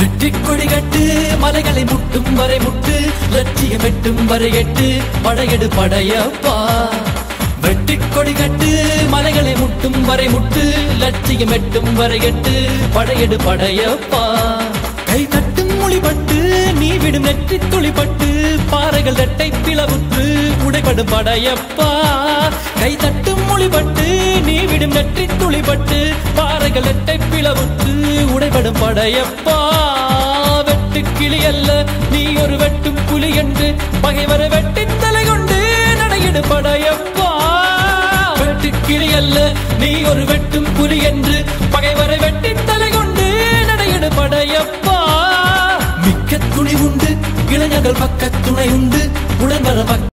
கொடி கட்டு மலைகளை முட்டும் வரை முட்டு லட்சியம் எட்டும் வரை எட்டு படையெடு படையப்பா. வெட்டி கொடி கட்டு மலைகளை முட்டும் வரை முட்டு லட்சியம் எட்டும் வரை எட்டு படையெடு படையப்பா. கை தட்டும் மொழிபட்டு நீ விடும் நெற்றி துளிப்பட்டு பாறைகள் ரெட்டை பிளவுற்று உடைபடும் படையப்பா. கை தட்டும் மொழிபட்டு நீ விடும் நெற்றி துளிப்பட்டு பாறைகள் ரெட்டை பிளவுற்று உடைபடும் படையப்பா. அல்ல. நீ ஒரு வெட்டும் புலி என்று பகைவர வெட்டின் தலை கொண்டு நடையிடு படையப்பா வெட்டு கிளி அல்ல. நீ ஒரு வெட்டும் புலி என்று பகைவர வெட்டின் தலை கொண்டு நடையிடு படையப்பா மிக்க துணி உண்டு இளைஞர்கள் பக்க துணை உண்டு உடன்பர பக்க